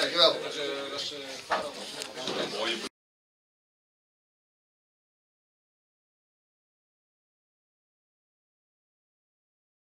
Dankjewel.